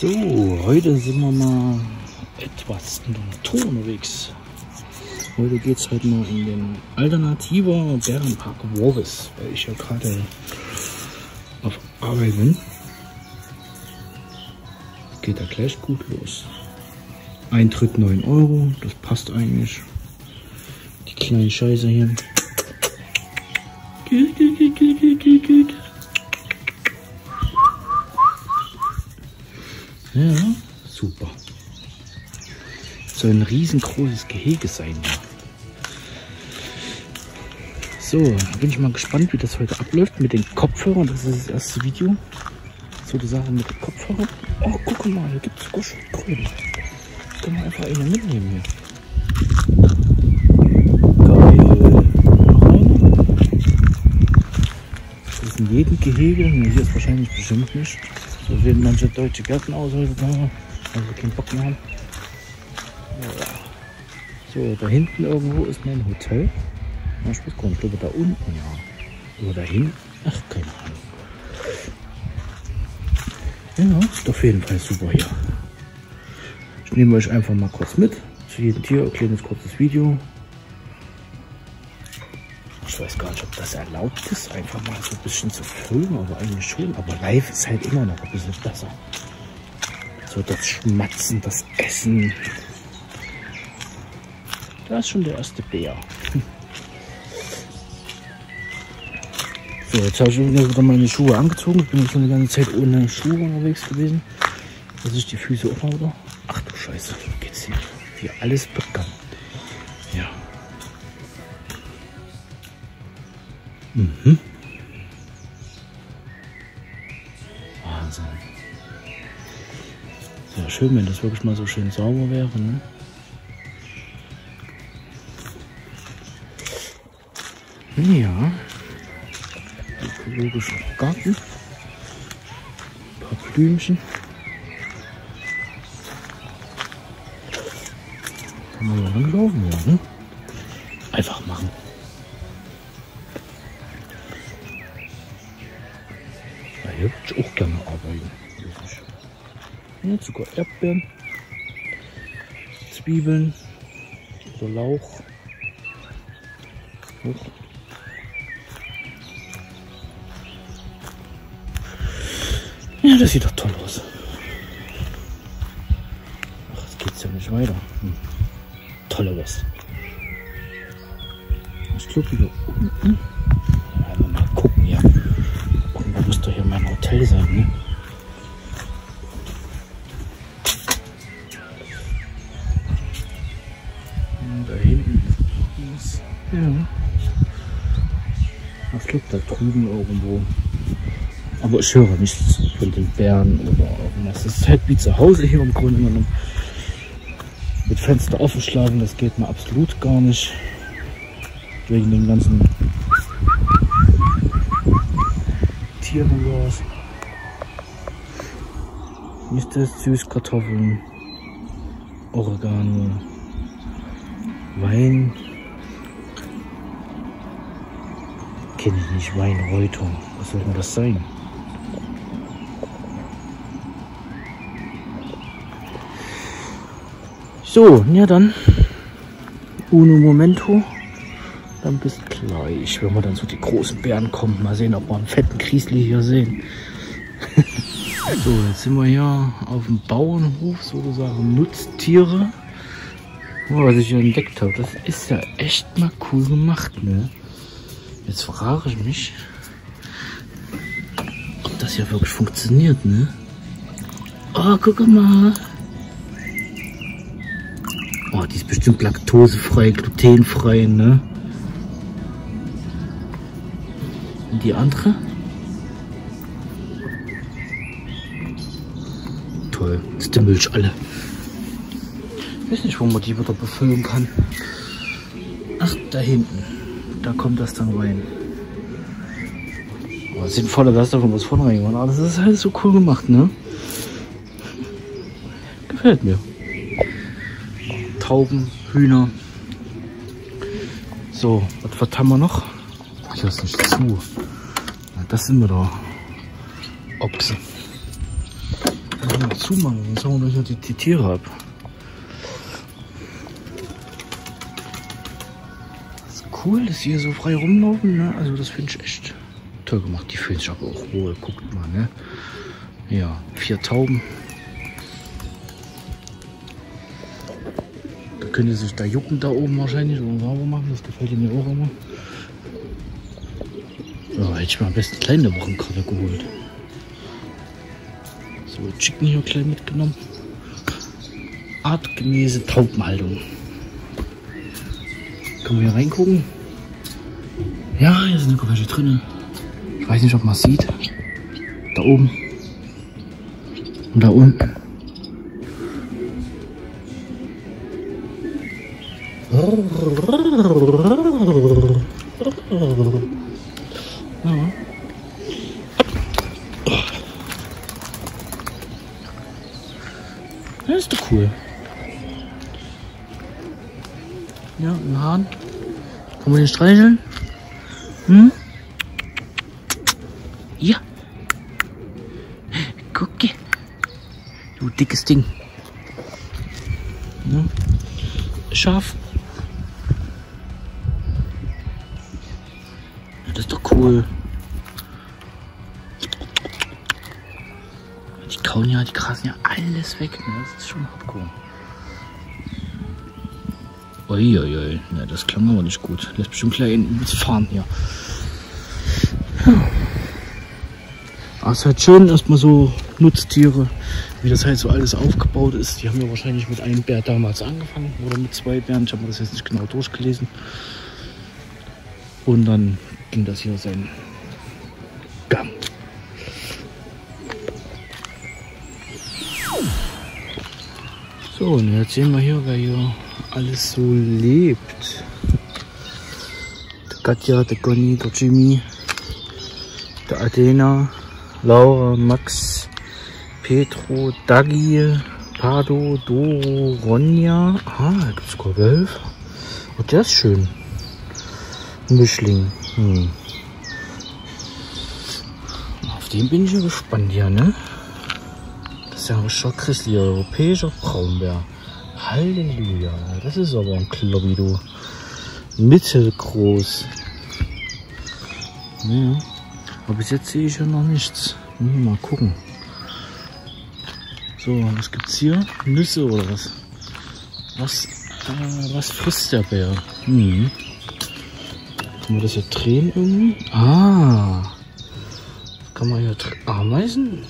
So, heute sind wir mal etwas in der Natur unterwegs. Heute geht es halt mal in den alternativer Bärenpark Warvis, weil ich ja gerade auf Arbeit bin. Geht da gleich gut los. Eintritt 9 Euro, das passt eigentlich. Die kleine Scheiße hier. Super. Soll ein riesengroßes Gehege sein. So, bin ich mal gespannt, wie das heute abläuft mit den Kopfhörern. Das ist das erste Video. So die Sache mit den Kopfhörern. Oh, guck mal, hier gibt es Grün. Können wir einfach eine mitnehmen hier. In jedem Gehege. Hier ist wahrscheinlich bestimmt nicht. So sehen manche deutsche Gärten aus heutzutage. Also keinen Bock mehr haben. So, da hinten irgendwo ist mein Hotel. Ich weiß gar glaube da unten, ja. Oder da hinten. Ach, keine Ahnung. Ja, ist auf jeden Fall super hier. Ich nehme euch einfach mal kurz mit. Zu jedem Tier ein kleines kurzes Video. Ich weiß gar nicht, ob das erlaubt ist, einfach mal so ein bisschen zu filmen, aber eigentlich schon. Aber live ist halt immer noch ein bisschen besser. So das Schmatzen, das Essen. Da ist schon der erste Bär. So, jetzt habe ich wieder meine Schuhe angezogen. Ich bin schon die ganze Zeit ohne Schuhe unterwegs gewesen. Dass ich die Füße mal wieder. Ach du Scheiße, geht's hier. Wie alles begann. Ja. Mhm. Schön, wenn das wirklich mal so schön sauber wäre. Ne? Ja. Ökologischer Garten. Ein paar Blümchen. Kann man ja langlaufen, ja, ne? Einfach machen. Hier würde ich auch gerne arbeiten. Ja, sogar Erdbeeren, Zwiebeln oder Lauch. Hoch. Ja, das sieht doch toll aus. Ach, jetzt geht's ja nicht weiter. Hm. Tolle was. Ich glaube wieder unten. Mal gucken, ja. Irgendwo muss doch hier mein Hotel sein, ne? Ist. Ja. Ich glaube da drüben irgendwo. Aber ich höre nichts von den Bären oder irgendwas. Das ist halt wie zu Hause hier im Grunde genommen. Mit Fenster offen schlafen, das geht mir absolut gar nicht. Wegen den ganzen Tieren was. Ist das Süßkartoffeln, Oregano, Wein. Kenne ich nicht, Weinreutung. Was soll denn das sein? So, ja dann. Uno Momento. Dann bis gleich, wenn wir dann so die großen Bären kommen. Mal sehen, ob wir einen fetten Griesli hier sehen. so, jetzt sind wir hier auf dem Bauernhof, sozusagen Nutztiere. Was ich hier entdeckt habe, das ist ja echt mal cool gemacht, ne? Jetzt frage ich mich, ob das hier wirklich funktioniert, ne? Oh, guck mal. Oh, die ist bestimmt laktosefrei, glutenfrei, ne? Und die andere? Toll, ist der Milch alle. Ich weiß nicht, wo man die wieder befüllen kann. Ach, da hinten. Da kommt das dann rein. Oh, es davon was vorne reingemacht. Aber das ist halt so cool gemacht, ne? Gefällt mir. Tauben, Hühner. So, was, was haben wir noch? Ich lasse nicht zu. Das sind wir da. Ochse. Müssen wir noch zumachen, sonst hauen wir gleich die, die Tiere ab. Cool, dass sie hier so frei rumlaufen. Ne? Also das finde ich echt toll gemacht. Die fühlen sich aber auch wohl. Guckt mal, ne? Ja, vier Tauben. Da können die sich da jucken da oben wahrscheinlich oder sauber machen. Das gefällt mir auch immer. Ja, hätte ich mir am besten kleine Wochenkarte geholt. So, Chicken hier gleich mitgenommen. Artgemäße Taubenhaltung. Können wir hier reingucken? Ja, hier sind sogar welche drin. Ich weiß nicht, ob man es sieht. Da oben. Und da unten. Ja. Das ist doch cool. Ja, ein Hahn. Kann man den streicheln? Hm? Ja. Gucke. Du dickes Ding. Ja. Schaf. Ja, das ist doch cool. Die kauen ja, die krasen ja alles weg. Ne? Das ist schon hardcore. Uiuiui, ne, das klang aber nicht gut. Lässt bestimmt gleich ins Fahren hier. Aber es ist halt schön, erstmal so Nutztiere, wie das halt so alles aufgebaut ist. Die haben ja wahrscheinlich mit einem Bär damals angefangen oder mit zwei Bären. Ich habe mir das jetzt nicht genau durchgelesen. Und dann ging das hier seinen Gang. So, und jetzt sehen wir hier, wer hier alles so lebt. Der Katja, der Conny, der Jimmy, der Athena, Laura, Max, Petro, Dagi, Pado, Doro, Ronja. Ah, da gibt es sogar Wölfe. Und der ist schön. Mischling. Hm. Auf den bin ich ja gespannt hier, ne? Das ist ja ein richtig christlicher europäischer Braunbär. Halleluja. Das ist aber ein Klobby, du. Mittelgroß. Ja. Aber bis jetzt sehe ich ja noch nichts. Mal gucken. So, was gibt's hier? Nüsse oder was? Was, äh, was frisst der Bär? Hm. Kann man das hier drehen irgendwie? Ah. Kann man hier Ameisen?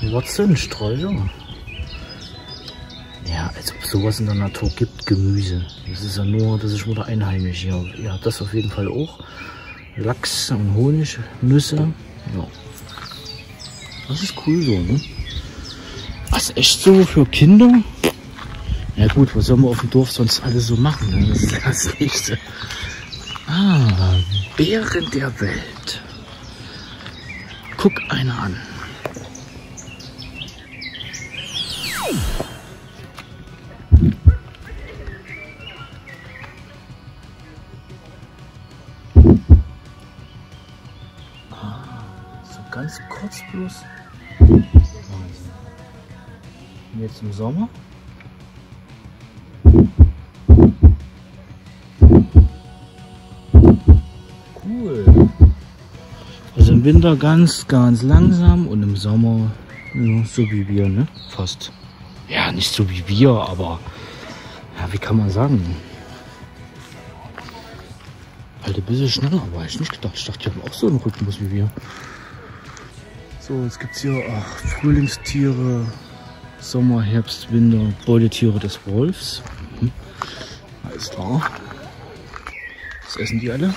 Was denn? Sträucher? Ja, als ob sowas in der Natur gibt, Gemüse. Das ist ja nur, das ist nur einheimisch hier. Habt das auf jeden Fall auch. Lachs und Honig, Nüsse. Ja. Das ist cool so, ne? Was echt so für Kinder? Ja gut, was soll man auf dem Dorf sonst alles so machen? Ne? Das ist das Nächste. Ah, Bären der Welt. Guck einer an. So ganz kurz bloß. Jetzt im Sommer. Cool. Also im Winter ganz, ganz langsam und im Sommer ja, so wie wir, ne? Fast. Ja, nicht so wie wir, aber ja, wie kann man sagen? Halt ein bisschen schneller, aber ich nicht gedacht. Ich dachte, die haben auch so einen Rhythmus wie wir. So, jetzt gibt es hier ach, Frühlingstiere, Sommer, Herbst, Winter, Beutetiere des Wolfs. Mhm. Alles klar. Das essen die alle.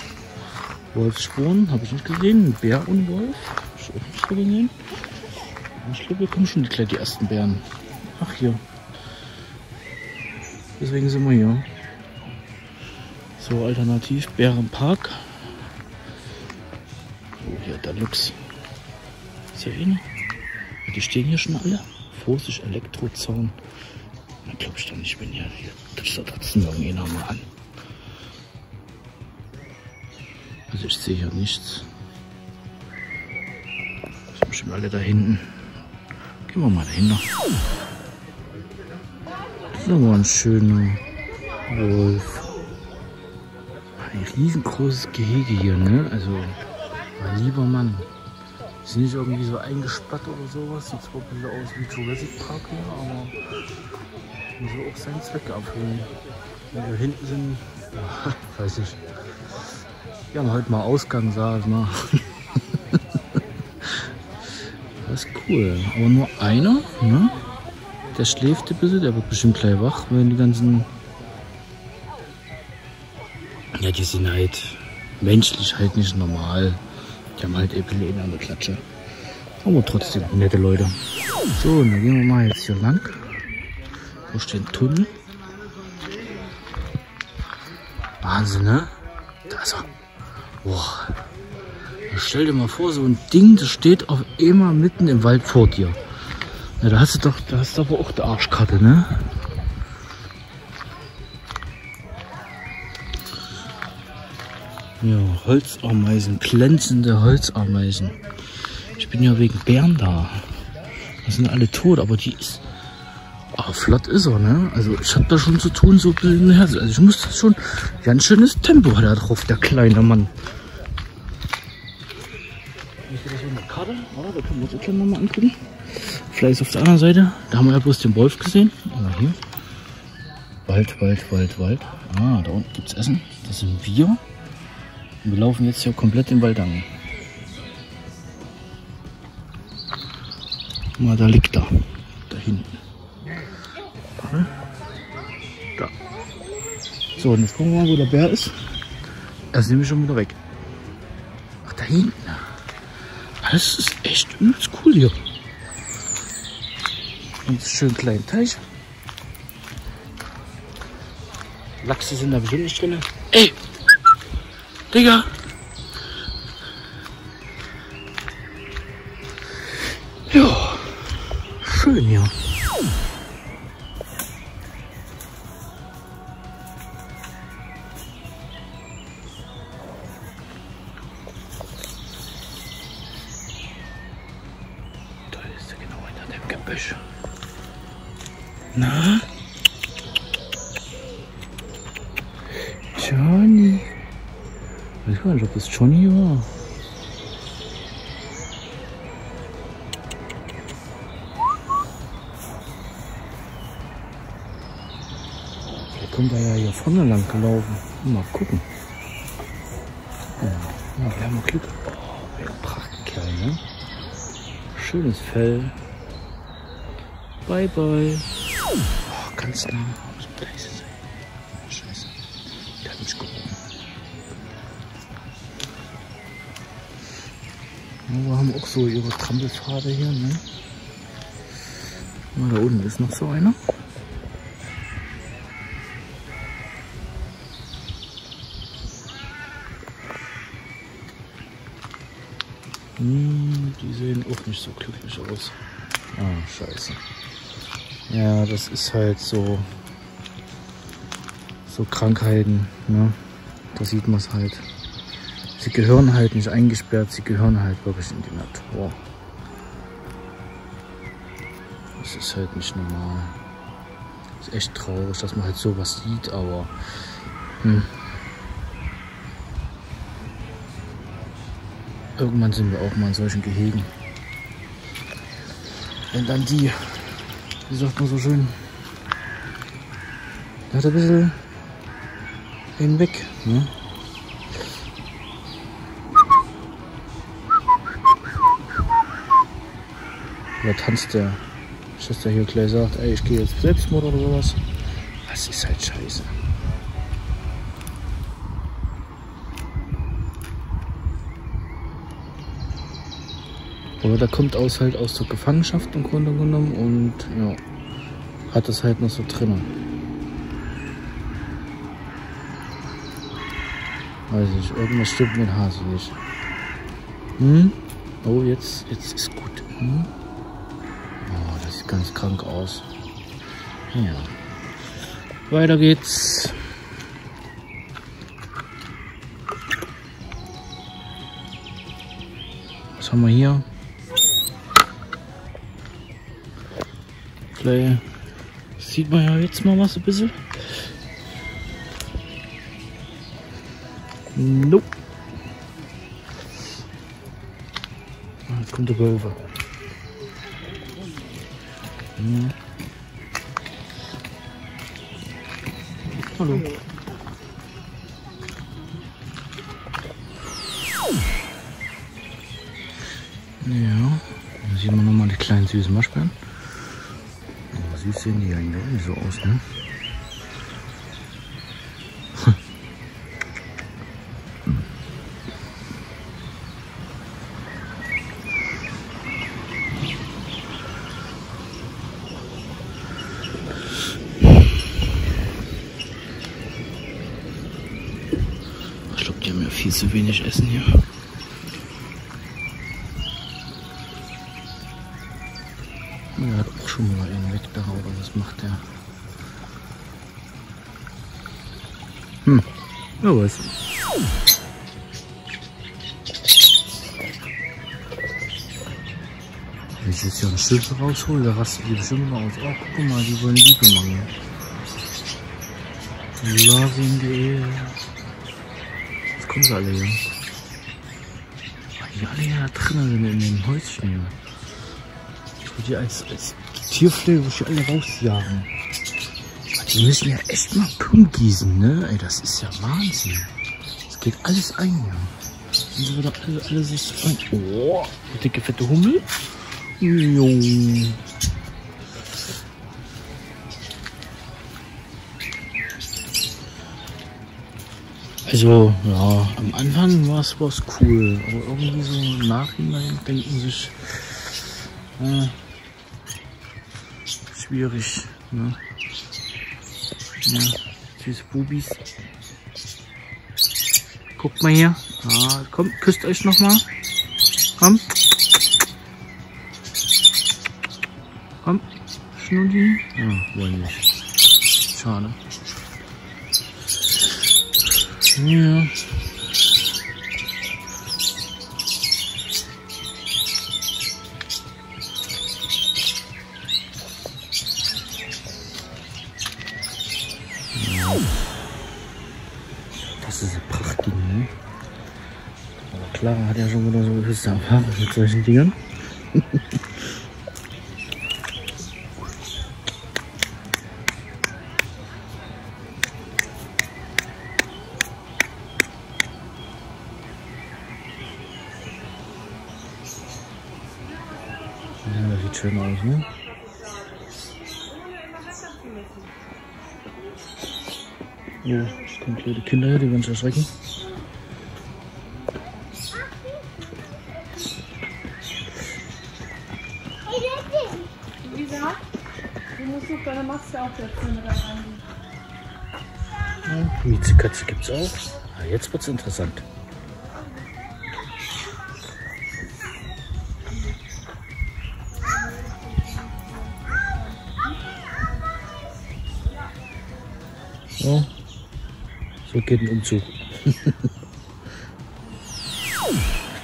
Wolfsspuren habe ich nicht gesehen. Bär und Wolf. Ich auch nicht so gesehen. Ich glaube, wir kommen schon gleich die ersten Bären. Ach hier. Deswegen sind wir hier. So, alternativ Bärenpark. So, hier der Lux. Ist hier eine? Die stehen hier schon alle. Vorsicht, Elektrozaun. Da glaube ich dann nicht, wenn hier, hier das da trotzdem irgendjemand mal an. Also ich sehe hier nichts. Das sind bestimmt alle da hinten. Gehen wir mal dahinter. Das war ein schöner Wolf. Ein riesengroßes Gehege hier, ne? Also, mein lieber Mann. Ist nicht irgendwie so eingespannt oder sowas. Sieht zwar ein bisschen aus wie Jurassic Park hier, aber muss auch seinen Zweck erfüllen. Wenn wir hinten sind, ja, weiß ich. Wir haben heute mal Ausgang, sag ich mal. das ist cool. Aber nur einer, ne? Der schläft ein bisschen, der wird bestimmt gleich wach, wenn die ganzen. Ja, die sind halt menschlich halt nicht normal. Die haben halt Epilen an der Klatsche. Aber trotzdem nette Leute. So, dann gehen wir mal jetzt hier lang. Durch den Tunnel. Wahnsinn, ne? Da ist er. Boah. Stell dir mal vor, so ein Ding, das steht auf immer mitten im Wald vor dir. Ja, da hast du doch, da hast du aber auch die Arschkarte, ne? Ja, Holzameisen, glänzende Holzameisen. Ich bin ja wegen Bären da. Das sind alle tot, aber die ist. Aber flott ist er, ne? Also ich hab da schon zu tun, so ein Herz. Also ich muss das schon. Ganz schönes Tempo hat er drauf, der kleine Mann. Da können wir uns gleich nochmal angucken. Vielleicht auf der anderen Seite. Da haben wir ja bloß den Wolf gesehen. Aber hier. Wald, Wald, Wald, Wald. Ah, da unten gibt's Essen. Das sind wir. Wir laufen jetzt hier komplett den Wald an. Mal, da liegt er. Da hinten. Da. So, und jetzt gucken wir mal, wo der Bär ist. Er ist nämlich schon wieder weg. Ach, da hinten. Das ist echt übelst cool hier. Und schön kleinen Teich. Lachse sind da bestimmt nicht drin. Ey! Digga! Ja, Nicht, ob das Johnny war. Der kommt da ja hier vorne lang gelaufen. Mal gucken. Ja, wir haben Glück. Oh, Prachtkerl, ne? Schönes Fell. Bye, bye. Oh, ganz nah. Wir haben auch so ihre Trampelpfade hier, ne? Mal da unten ist noch so einer. Hm, die sehen auch nicht so glücklich aus. Ah, scheiße. Ja, das ist halt so, so Krankheiten, ne? Da sieht man es halt. Sie gehören halt nicht eingesperrt, sie gehören halt wirklich in die Natur. Das ist halt nicht normal. Ist echt traurig, dass man halt sowas sieht, aber hm. irgendwann sind wir auch mal in solchen Gehegen. Wenn dann die, wie sagt man so schön, hat ein bisschen hinweg. Ne? Oder tanzt der, der hier gleich sagt, ey, ich gehe jetzt Selbstmord oder sowas. Das ist halt scheiße. Oder der kommt aus halt aus der Gefangenschaft im Grunde genommen und ja, hat das halt noch so drinnen. Weiß ich, irgendwas stimmt mit Hase nicht. Hm? Oh, jetzt, jetzt ist gut. Hm? Ganz krank aus. Ja. Weiter geht's. Was haben wir hier? Vielleicht sieht man ja jetzt mal was ein bisschen. Nope. Ah, Jetzt kommt der Böwe. Hm. Hallo. Ja, da sehen wir nochmal die kleinen süßen Maschbeeren. Aber süß sehen die eigentlich auch nicht so aus, ne? Viel zu wenig Essen hier. Er hat auch schon mal einen weg da, oder was macht der? Hm, wer weiß. Wenn ich jetzt hier einen Schlüssel raushole, da rastet die bestimmt mal aus. Oh, guck mal, die wollen Liebe machen. Love in the air. Kommen sie alle hier. Die alle hier drinnen sind in dem Häuschen hier. Ich würde die als, als Tierpflege ich die alle rausjagen. Die müssen ja echt mal Pum gießen, ne? Ey, das ist ja Wahnsinn. Das geht alles ein, ja. Und so wird alles, alles ist ein. Oh, dicke fette Hummel. Jo. Also, ja, am Anfang war es was cool, aber irgendwie so im Nachhinein denken sich, äh, schwierig, ne? Ja, süße Bubis. Guckt mal hier. Ah, komm, küsst euch noch mal. Komm. Komm, Schnulli. Ja, wollen nicht. Schade. Ja. Das ist ein Prachtding, ne? Aber Clara hat ja schon wieder so gewisse Erfahrung mit solchen Dingern. Ja, das sieht schön aus, ne? Oh, es kommen kleine Kinder her, die werden sich erschrecken. Lisa, du musst noch deine Maske aufsetzen mit rein. Ja, Miezekatze gibt's auch. Ah, jetzt wird's interessant. So, so geht ein Umzug.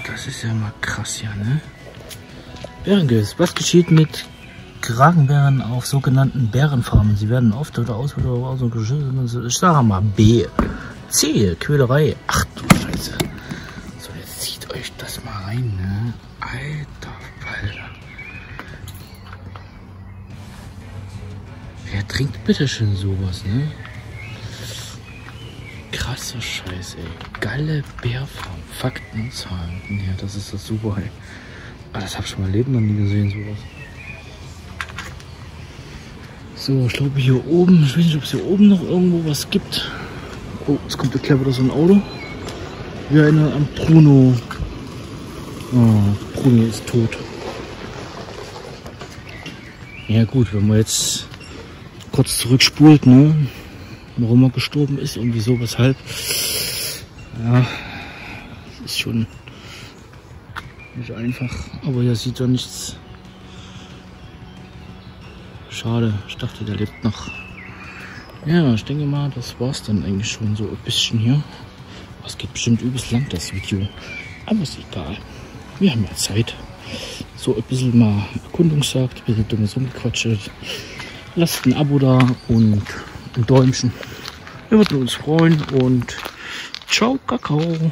das ist ja mal krass, ja, ne? Bärengeist, was geschieht mit Kragenbären auf sogenannten Bärenfarmen? Sie werden oft oder aus oder aus und geschissen. Ich sage mal B. C. Quälerei. Ach du Scheiße. So, jetzt zieht euch das mal rein, ne? Alter Falter. Wer trinkt bitte schön sowas, ne? Krasser Scheiß, ey. Galle Bärfarm. Fakten, Zahlen. Ja, das ist das super, ey. Ah, das hab ich schon mein Leben noch nie gesehen, sowas. So, ich glaube hier oben, ich weiß nicht, ob es hier oben noch irgendwo was gibt. Oh, es kommt gleich wieder so ein Auto. Wir erinnern an Bruno. Oh, Bruno ist tot. Ja gut, wenn man jetzt kurz zurückspult, ne? Warum er gestorben ist und wieso, weshalb. Ja, ist schon nicht einfach. Aber hier sieht ja nichts. Schade, ich dachte, der lebt noch. Ja, ich denke mal, das war's dann eigentlich schon so ein bisschen hier. Es geht bestimmt übelst lang, das Video. Aber ist egal. Wir haben ja Zeit. so ein bisschen mal Erkundungsjagd, ein bisschen dummes Rumgequatscht. Lasst ein Abo da und Däumchen. Wir würden uns freuen und ciao, Kakao.